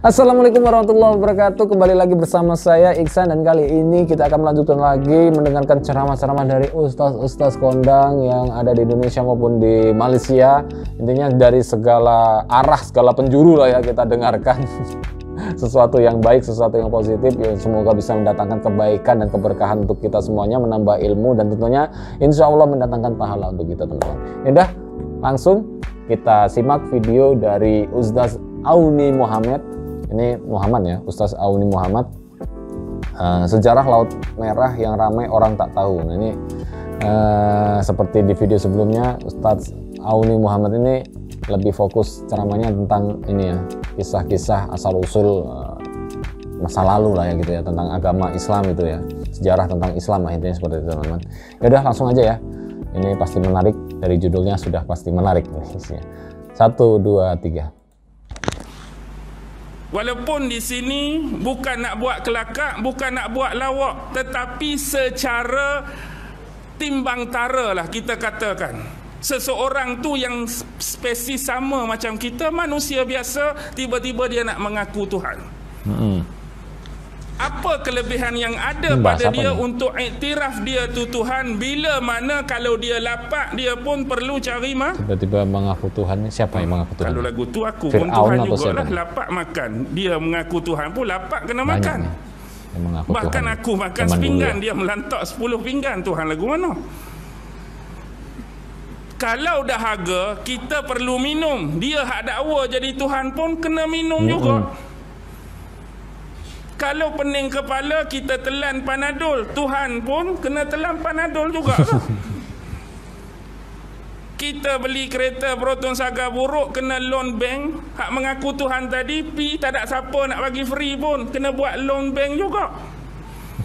Assalamualaikum warahmatullahi wabarakatuh. Kembali lagi bersama saya Iksan. Dan kali ini kita akan melanjutkan lagi Mendengarkan ceramah-ceramah dari ustaz-ustaz kondang Yang ada di Indonesia maupun di Malaysia. Intinya dari segala arah, segala penjuru lah ya kita dengarkan. Sesuatu yang baik, sesuatu yang positif. Ya, Semoga bisa mendatangkan kebaikan dan keberkahan untuk kita semuanya Menambah ilmu dan tentunya insya Allah mendatangkan pahala untuk kita teman-teman. Yaudah langsung kita simak video dari Ustaz Auni Muhammad ini Muhammad ya Ustaz Auni Muhammad. Uh, sejarah Laut Merah yang ramai orang tak tahu. Nah ini uh, seperti di video sebelumnya Ustaz Auni Muhammad ini lebih fokus ceramahnya tentang ini ya kisah-kisah asal usul uh, masa lalu lah ya gitu ya tentang agama Islam itu ya. Sejarah tentang Islam lah intinya seperti itu teman-teman. Ya udah langsung aja ya. Ini pasti menarik dari judulnya sudah pasti menarik satu dua tiga Walaupun di sini bukan nak buat kelakar, bukan nak buat lawak, tetapi secara timbang tara lah kita katakan. Seseorang tu yang spesies sama macam kita, manusia biasa, tiba-tiba dia nak mengaku Tuhan. Hmm apa kelebihan yang ada hmm, pada dia ni? untuk iktiraf dia tu Tuhan? Bila mana kalau dia lapak dia pun perlu cari mah tiba-tiba mengaku Tuhan siapa yang mengaku Tuhan? Kalau lagu tu aku Fir'aun pun Tuhan jugalah lapak makan. Dia mengaku Tuhan pun lapak kena Banyak makan. bahkan Tuhan. aku makan sepinggan dulu. dia melantak 10 pinggan. Tuhan lagu mana? Kalau dah kita perlu minum. Dia hak dakwa jadi Tuhan pun kena minum hmm. juga kalau pening kepala kita telan panadol. Tuhan pun kena telan panadol juga. Kita beli kereta Proton Saga buruk kena loan bank. Hak mengaku Tuhan tadi pi tak ada siapa nak bagi free pun kena buat loan bank juga.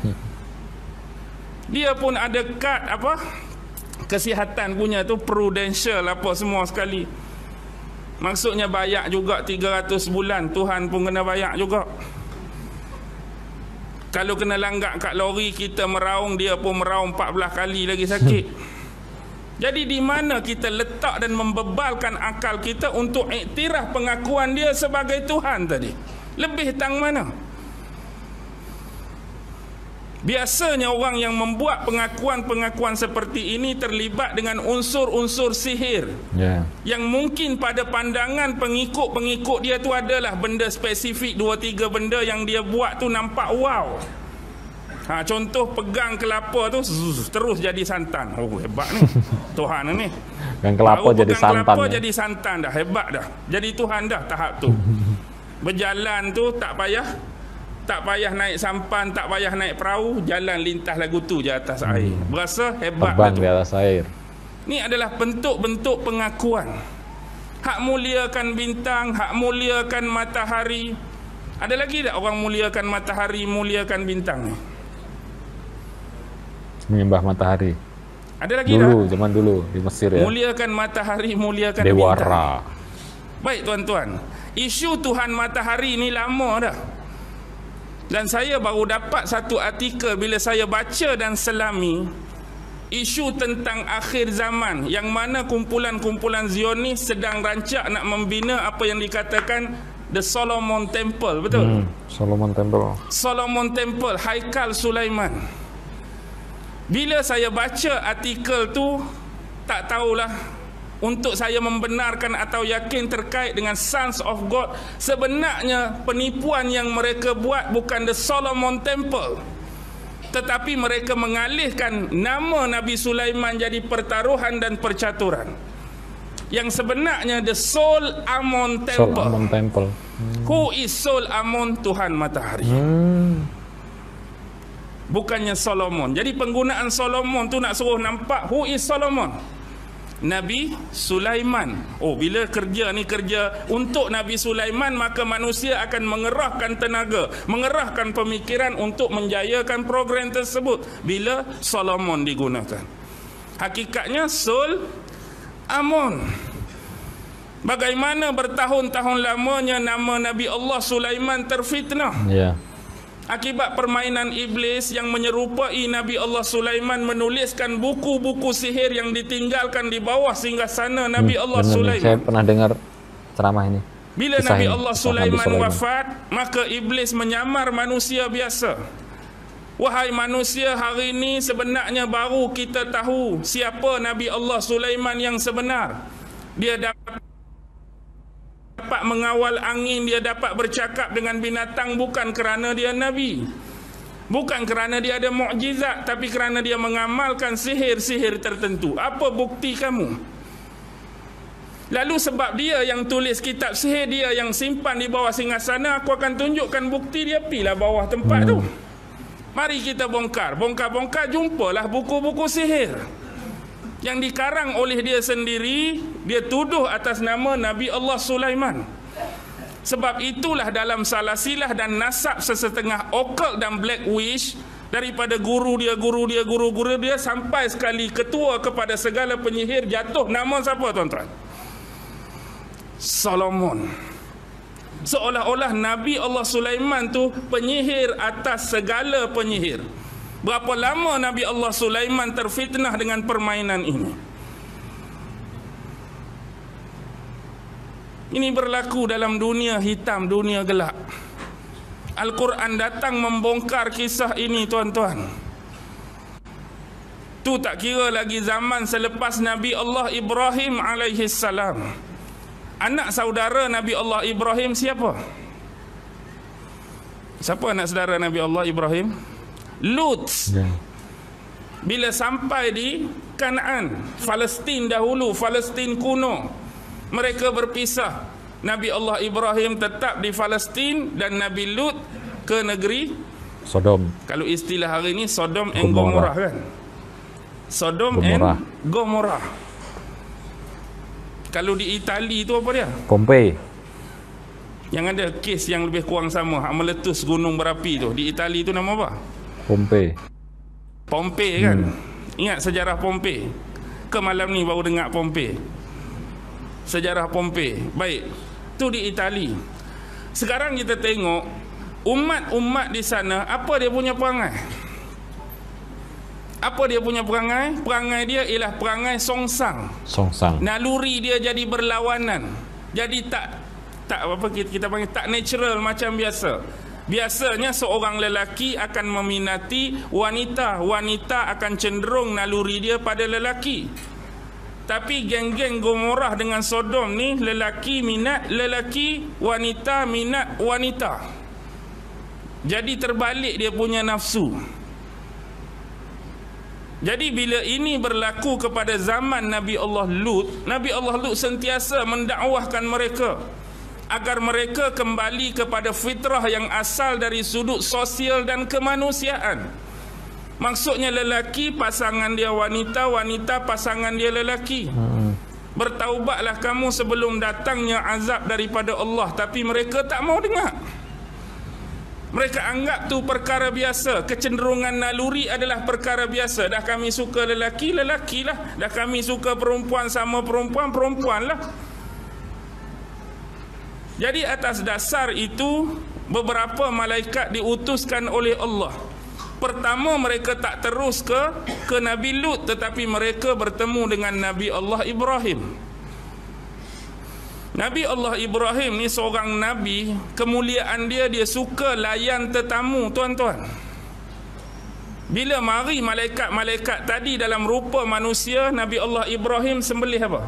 Dia pun ada kad apa kesihatan punya tu prudential apa semua sekali. Maksudnya bayar juga 300 bulan Tuhan pun kena bayar juga kalau kena langgak kat lori kita meraung dia pun meraung 14 kali lagi sakit. Jadi di mana kita letak dan membebalkan akal kita untuk iktiraf pengakuan dia sebagai Tuhan tadi? Lebih tang mana Biasanya orang yang membuat pengakuan-pengakuan seperti ini terlibat dengan unsur-unsur sihir. Yeah. Yang mungkin pada pandangan pengikut-pengikut dia tu adalah benda spesifik dua tiga benda yang dia buat tu nampak wow. Ha, contoh pegang kelapa tu terus jadi santan. Oh hebat ni. Tuhan ni. Pegang kelapa Baru jadi pegang santan. Kelapa ya. jadi santan dah. Hebat dah. Jadi Tuhan dah tahap tu. Berjalan tu tak payah tak payah naik sampan, tak payah naik perahu, jalan lintas lagu tu je atas hmm. air. Berasa hebat Terbang di atas air. Ni adalah bentuk-bentuk pengakuan. Hak muliakan bintang, hak muliakan matahari. Ada lagi tak orang muliakan matahari, muliakan bintang ni? Menyembah matahari. Ada lagi dulu, tak? zaman dulu di Mesir ya. Muliakan matahari, muliakan Dewara. bintang. Dewara. Baik tuan-tuan. Isu Tuhan matahari ni lama dah. Dan saya baru dapat satu artikel bila saya baca dan selami isu tentang akhir zaman yang mana kumpulan-kumpulan Zionis sedang rancak nak membina apa yang dikatakan The Solomon Temple, betul? Hmm, Solomon Temple. Solomon Temple, Haikal Sulaiman. Bila saya baca artikel tu tak tahulah untuk saya membenarkan atau yakin terkait dengan sons of God sebenarnya penipuan yang mereka buat bukan the Solomon Temple. Tetapi mereka mengalihkan nama Nabi Sulaiman jadi pertaruhan dan percaturan. Yang sebenarnya the Sol Amon Temple, Sol Amon Temple. Hmm. who is Sol Amon? Tuhan Matahari. Hmm. bukannya Solomon. Jadi penggunaan Solomon tu nak suruh nampak who is Solomon Nabi Sulaiman. Oh, bila kerja ni kerja untuk Nabi Sulaiman, maka manusia akan mengerahkan tenaga, mengerahkan pemikiran untuk menjayakan program tersebut bila Solomon digunakan. Hakikatnya Sul Amon. Bagaimana bertahun-tahun lamanya nama Nabi Allah Sulaiman terfitnah? Ya. Yeah akibat permainan iblis yang menyerupai Nabi Allah Sulaiman menuliskan buku-buku sihir yang ditinggalkan di bawah sehingga sana Nabi hmm, Allah benar, Sulaiman. Saya pernah dengar ceramah ini. Bila Kisah Nabi ini, Allah kisah Nabi Sulaiman Sulaiman. wafat, maka iblis menyamar manusia biasa. Wahai manusia, hari ini sebenarnya baru kita tahu siapa Nabi Allah Sulaiman yang sebenar. Dia dapat dapat mengawal angin, dia dapat bercakap dengan binatang bukan kerana dia nabi. Bukan kerana dia ada mukjizat, tapi kerana dia mengamalkan sihir-sihir tertentu. Apa bukti kamu? Lalu sebab dia yang tulis kitab sihir dia yang simpan di bawah singgasana aku akan tunjukkan bukti dia pilah bawah tempat hmm. tu. Mari kita bongkar. Bongkar-bongkar jumpalah buku-buku sihir. Yang dikarang oleh dia sendiri, dia tuduh atas nama Nabi Allah Sulaiman. Sebab itulah dalam salah silah dan nasab sesetengah occult dan black wish daripada guru dia, guru dia, guru-guru dia sampai sekali ketua kepada segala penyihir jatuh nama siapa tuan-tuan? Solomon. Seolah-olah Nabi Allah Sulaiman tu penyihir atas segala penyihir. Berapa lama Nabi Allah Sulaiman terfitnah dengan permainan ini? Ini berlaku dalam dunia hitam, dunia gelap. Al-Quran datang membongkar kisah ini tuan-tuan. Tu tak kira lagi zaman selepas Nabi Allah Ibrahim alaihi salam. Anak saudara Nabi Allah Ibrahim siapa? Siapa anak saudara Nabi Allah Ibrahim? Lut. Ya. Bila sampai di Kanaan, Palestin dahulu, Palestin kuno, mereka berpisah. Nabi Allah Ibrahim tetap di Palestin dan Nabi Lut ke negeri Sodom. kalau istilah hari ini Sodom and Gomorrah. Gomorrah kan. Sodom Gomorrah. and Gomorrah. Kalau di Itali tu apa dia? Pompei. Yang ada kes yang lebih kurang sama, hak meletus gunung berapi tu. Di Itali tu nama apa? Pompei. Pompei kan? Ingat sejarah Pompei? Ke malam ni baru dengar Pompei? Sejarah Pompei. Baik. Tu di Itali. Sekarang kita tengok umat-umat di sana apa dia punya perangai? Apa dia punya perangai? Perangai dia ialah perangai songsang. Songsang. Naluri dia jadi berlawanan. Jadi tak tak apa kita, kita panggil tak natural macam biasa. Biasanya seorang lelaki akan meminati wanita, wanita akan cenderung naluri dia pada lelaki. Tapi geng-geng Gomorrah dengan Sodom ni lelaki minat lelaki, wanita minat wanita. Jadi terbalik dia punya nafsu. Jadi bila ini berlaku kepada zaman Nabi Allah Lut, Nabi Allah Lut sentiasa mendakwahkan mereka agar mereka kembali kepada fitrah yang asal dari sudut sosial dan kemanusiaan. Maksudnya lelaki pasangan dia wanita, wanita pasangan dia lelaki. Bertaubatlah kamu sebelum datangnya azab daripada Allah, tapi mereka tak mau dengar. Mereka anggap tu perkara biasa Kecenderungan naluri adalah perkara biasa Dah kami suka lelaki, lelaki lah Dah kami suka perempuan sama perempuan, perempuan lah Jadi atas dasar itu Beberapa malaikat diutuskan oleh Allah Pertama mereka tak terus ke ke Nabi Lut Tetapi mereka bertemu dengan Nabi Allah Ibrahim Nabi Allah Ibrahim ni seorang Nabi Kemuliaan dia dia suka layan tetamu tuan-tuan Bila mari malaikat-malaikat tadi dalam rupa manusia Nabi Allah Ibrahim sembelih apa?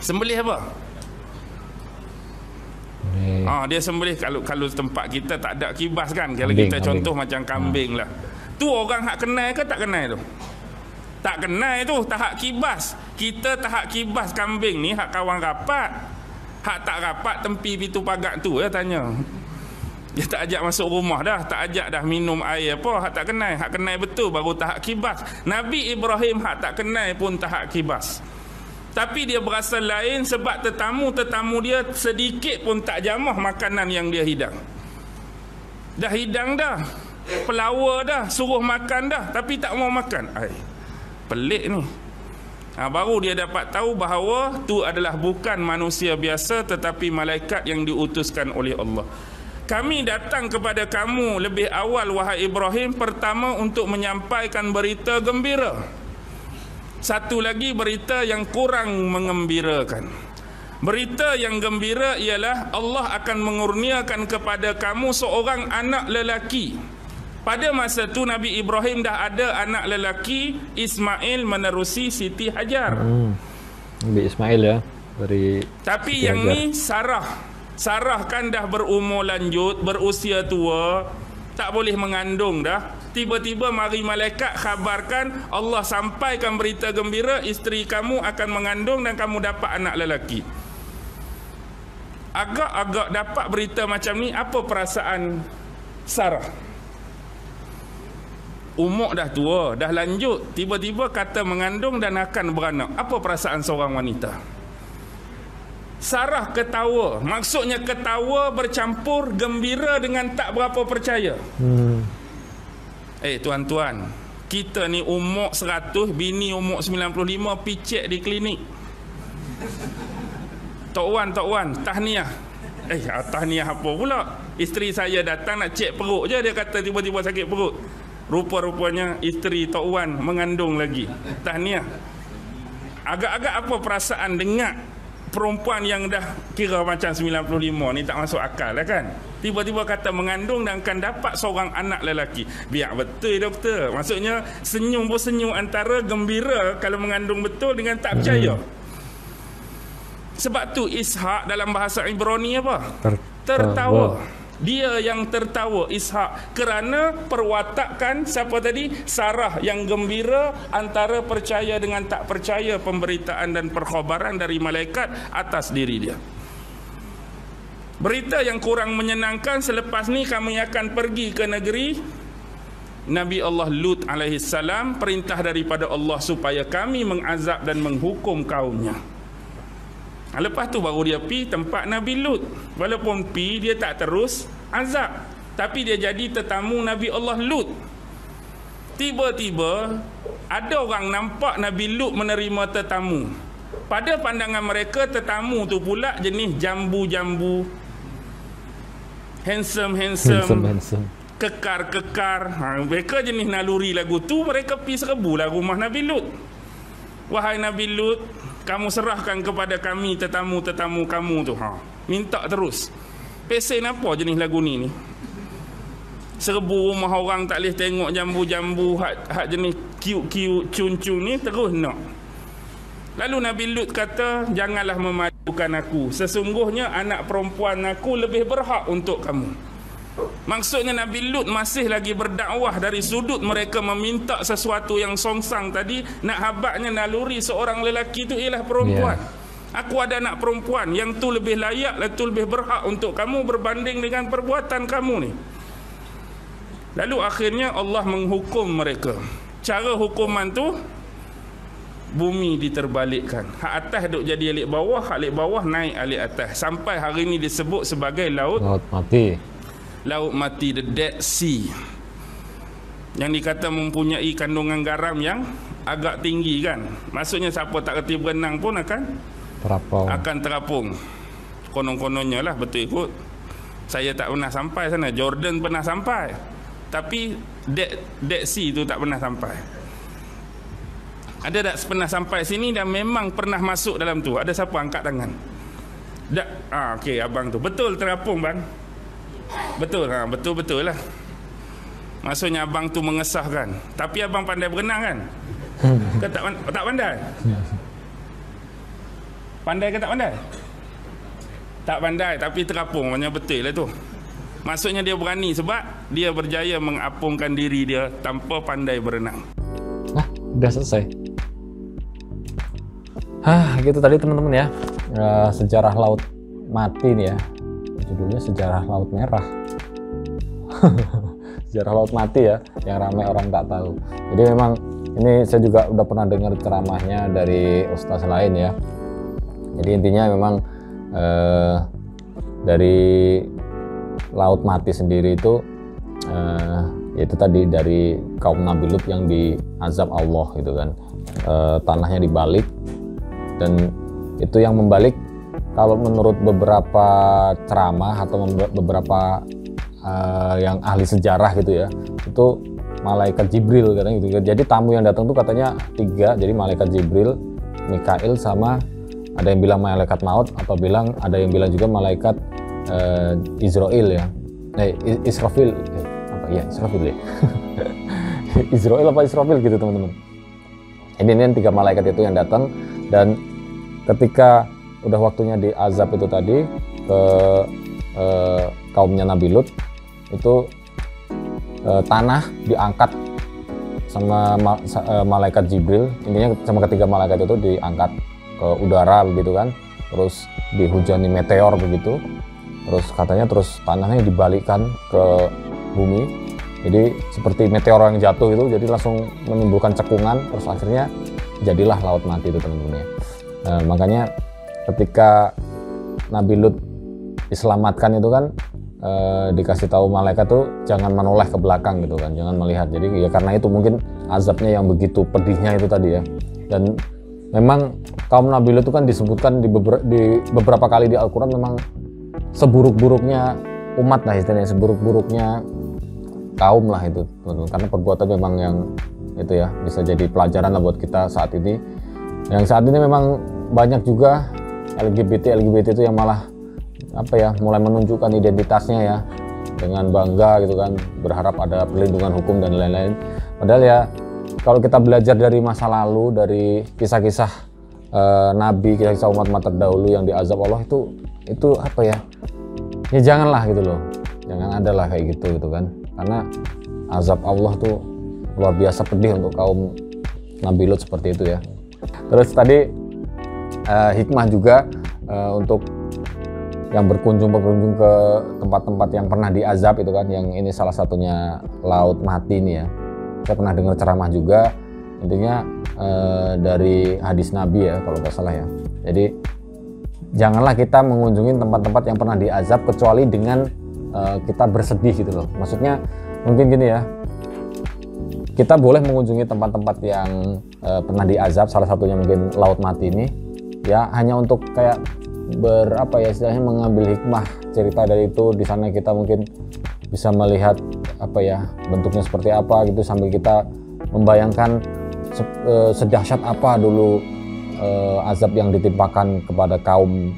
Sembelih apa? Ah dia sembelih kalau kalau tempat kita tak ada kibas kan. Kalau Kambing, kita kambing. contoh macam kambing lah. Tu orang hak kenal ke tak kenal tu? Tak kenal tu, tak hak kibas. Kita tak hak kibas kambing ni hak kawan rapat. Hak tak rapat tempi pintu pagar tu ya tanya. Dia tak ajak masuk rumah dah, tak ajak dah minum air apa, hak tak kenal. Hak kenal betul baru tak hak kibas. Nabi Ibrahim hak tak kenal pun tak hak kibas. Tapi dia berasa lain sebab tetamu-tetamu dia sedikit pun tak jamah makanan yang dia hidang. Dah hidang dah. Pelawa dah, suruh makan dah tapi tak mau makan. Ai. Pelik ni. Ha, baru dia dapat tahu bahawa tu adalah bukan manusia biasa tetapi malaikat yang diutuskan oleh Allah. Kami datang kepada kamu lebih awal wahai Ibrahim pertama untuk menyampaikan berita gembira. Satu lagi berita yang kurang mengembirakan. Berita yang gembira ialah Allah akan mengurniakan kepada kamu seorang anak lelaki. Pada masa tu Nabi Ibrahim dah ada anak lelaki Ismail menerusi Siti Hajar. Hmm. Nabi Ismail ya dari Tapi Siti yang Hajar. ni Sarah. Sarah kan dah berumur lanjut, berusia tua, tak boleh mengandung dah. Tiba-tiba mari malaikat khabarkan Allah sampaikan berita gembira isteri kamu akan mengandung dan kamu dapat anak lelaki. Agak-agak dapat berita macam ni apa perasaan Sarah? Umur dah tua, dah lanjut, tiba-tiba kata mengandung dan akan beranak. Apa perasaan seorang wanita? Sarah ketawa. Maksudnya ketawa bercampur gembira dengan tak berapa percaya. Hmm. Eh tuan-tuan, kita ni umur 100, bini umur 95 picek di klinik. Tok Wan, Tok Wan, tahniah. Eh, ah, tahniah apa pula? Isteri saya datang nak cek perut je dia kata tiba-tiba sakit perut. Rupa-rupanya isteri Tok Wan mengandung lagi. Tahniah. Agak-agak apa perasaan dengar perempuan yang dah kira macam 95 ni tak masuk akal lah kan? Tiba-tiba kata mengandung dan akan dapat seorang anak lelaki. Biar betul doktor. Maksudnya senyum pun senyum antara gembira kalau mengandung betul dengan tak percaya. Sebab tu Ishak dalam bahasa Ibrani apa? Ter- tertawa dia yang tertawa Ishak. Kerana perwatakan siapa tadi? Sarah yang gembira antara percaya dengan tak percaya pemberitaan dan perkhabaran dari malaikat atas diri dia. Berita yang kurang menyenangkan selepas ni kami akan pergi ke negeri. Nabi Allah Lut alaihi salam perintah daripada Allah supaya kami mengazab dan menghukum kaumnya lepas tu baru dia pi tempat Nabi Lut. Walaupun pi dia tak terus azab. Tapi dia jadi tetamu Nabi Allah Lut. Tiba-tiba ada orang nampak Nabi Lut menerima tetamu. Pada pandangan mereka tetamu tu pula jenis jambu-jambu. handsome Handsome-handsome. handsome. Kekar-kekar. Ha, mereka jenis naluri lagu tu mereka pi serbu lah rumah Nabi Lut. Wahai Nabi Lut, kamu serahkan kepada kami tetamu-tetamu kamu tu. Ha, minta terus. Pesen apa jenis lagu ni ni? Serbu rumah orang tak boleh tengok jambu-jambu hak, hak jenis cute-cute cun-cun ni terus nak. Lalu Nabi Lut kata, janganlah memajukan aku. Sesungguhnya anak perempuan aku lebih berhak untuk kamu. Maksudnya Nabi Lut masih lagi berdakwah dari sudut mereka meminta sesuatu yang songsang tadi nak habaknya naluri seorang lelaki itu ialah perempuan. Aku ada anak perempuan yang tu lebih layak, yang tu lebih berhak untuk kamu berbanding dengan perbuatan kamu ni. Lalu akhirnya Allah menghukum mereka. Cara hukuman tu bumi diterbalikkan. Hak atas duk jadi alik bawah, hak alik bawah naik alik atas. Sampai hari ini disebut sebagai laut Laut mati. Laut mati the Dead Sea. Yang dikata mempunyai kandungan garam yang agak tinggi kan? Maksudnya siapa tak kerti berenang pun akan Terapau. akan terapung. Konon-kononnya lah betul ikut. Saya tak pernah sampai sana. Jordan pernah sampai. Tapi Dead, Dead Sea tu tak pernah sampai. Ada tak pernah sampai sini dan memang pernah masuk dalam tu? Ada siapa angkat tangan? Tak ah, okey abang tu. Betul terapung bang Betul ha, betul betul lah. Maksudnya abang tu mengesahkan. Tapi abang pandai berenang kan? Ke tak, tak pandai? Pandai ke tak pandai? Tak pandai tapi terapung Maksudnya betul lah tu. Maksudnya dia berani sebab dia berjaya mengapungkan diri dia tanpa pandai berenang. Nah, udah selesai. Hah, gitu tadi teman-teman ya. Eh, sejarah laut mati nih ya. Judulnya sejarah laut merah. sejarah laut mati ya, yang ramai orang tak tahu. Jadi memang ini saya juga udah pernah dengar ceramahnya dari ustaz lain ya. Jadi intinya memang eh, dari laut mati sendiri itu eh, yaitu tadi dari kaum Nabi Lut yang diazab Allah gitu kan Eh, tanahnya dibalik dan itu yang membalik kalau menurut beberapa ceramah atau beberapa eh, yang ahli sejarah gitu ya itu malaikat Jibril katanya gitu jadi tamu yang datang tuh katanya tiga jadi malaikat Jibril Mikail sama ada yang bilang malaikat maut atau bilang ada yang bilang juga malaikat uh, Israel ya. Eh Israfil eh, apa ya Israfil ya Israel apa Israfil gitu teman-teman. Ini nih tiga malaikat itu yang datang dan ketika udah waktunya di azab itu tadi ke eh, kaumnya Nabi Lut itu eh, tanah diangkat sama ma eh, malaikat Jibril. Intinya sama ketiga malaikat itu diangkat ke udara begitu kan. Terus dihujani meteor begitu. Terus katanya terus tanahnya dibalikkan ke bumi. Jadi seperti meteor yang jatuh itu jadi langsung menimbulkan cekungan. Terus akhirnya jadilah laut mati itu teman-teman ya. Nah, makanya ketika Nabi Lut diselamatkan itu kan eh, dikasih tahu malaikat tuh jangan menoleh ke belakang gitu kan jangan melihat. Jadi ya karena itu mungkin azabnya yang begitu pedihnya itu tadi ya. Dan memang kaum Nabi Lut itu kan disebutkan di beberapa, di beberapa kali di Al-Quran memang seburuk-buruknya umat lah istilahnya seburuk-buruknya kaum lah itu. Karena perbuatan memang yang itu ya bisa jadi pelajaran lah buat kita saat ini. Yang saat ini memang banyak juga LGBT LGBT itu yang malah apa ya mulai menunjukkan identitasnya ya. Dengan bangga gitu kan berharap ada perlindungan hukum dan lain-lain. Padahal ya kalau kita belajar dari masa lalu dari kisah-kisah uh, nabi kisah-kisah umat-umat terdahulu yang diazab Allah itu itu apa ya ya janganlah gitu loh. Jangan ada lah kayak gitu gitu kan. Karena azab Allah tuh luar biasa pedih untuk kaum Nabi Lut seperti itu ya. Terus tadi uh, hikmah juga uh, untuk yang berkunjung berkunjung ke tempat-tempat yang pernah diazab itu kan yang ini salah satunya laut mati nih ya. Saya pernah dengar ceramah juga intinya uh, dari hadis Nabi ya kalau nggak salah ya. Jadi janganlah kita mengunjungi tempat-tempat yang pernah diazab kecuali dengan uh, kita bersedih gitu loh. Maksudnya mungkin gini ya kita boleh mengunjungi tempat-tempat yang uh, pernah diazab salah satunya mungkin laut mati ini ya hanya untuk kayak berapa ya istilahnya mengambil hikmah cerita dari itu. Di sana kita mungkin bisa melihat apa ya bentuknya seperti apa gitu sambil kita membayangkan se uh, sedahsyat apa dulu uh, azab yang ditimpakan kepada kaum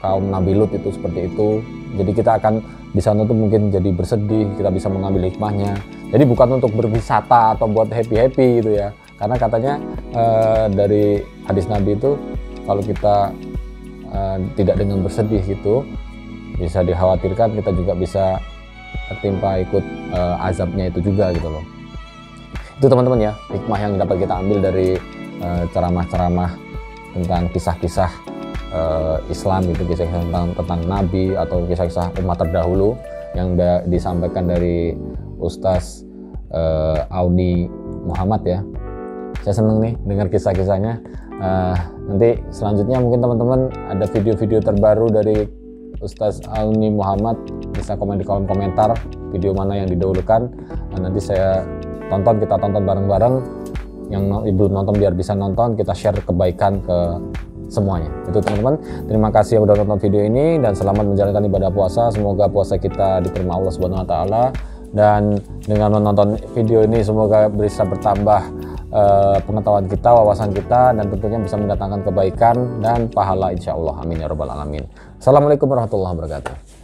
kaum Nabi Lut itu seperti itu. Jadi kita akan di sana tuh mungkin jadi bersedih kita bisa mengambil hikmahnya. Jadi bukan untuk berwisata atau buat happy happy gitu ya. Karena katanya uh, dari hadis Nabi itu kalau kita uh, tidak dengan bersedih gitu bisa dikhawatirkan kita juga bisa tertimpa ikut uh, azabnya itu juga gitu loh. Itu teman-teman ya hikmah yang dapat kita ambil dari ceramah-ceramah uh, tentang kisah-kisah uh, Islam gitu kisah-kisah tentang tentang Nabi atau kisah-kisah umat terdahulu yang da, disampaikan dari Ustaz uh, Audi Muhammad ya. Saya seneng nih dengar kisah-kisahnya. Uh, nanti selanjutnya mungkin teman-teman ada video-video terbaru dari Ustaz Auni Muhammad bisa komen di kolom komentar video mana yang didahulukan nah, nanti saya tonton kita tonton bareng-bareng yang belum nonton biar bisa nonton kita share kebaikan ke semuanya. Itu teman-teman. Terima kasih yang sudah nonton video ini dan selamat menjalankan ibadah puasa. Semoga puasa kita diterima Allah Subhanahu wa taala dan dengan menonton video ini semoga bisa bertambah uh, pengetahuan kita, wawasan kita dan tentunya bisa mendatangkan kebaikan dan pahala insya Allah. Amin ya rabbal alamin. Assalamualaikum warahmatullahi wabarakatuh.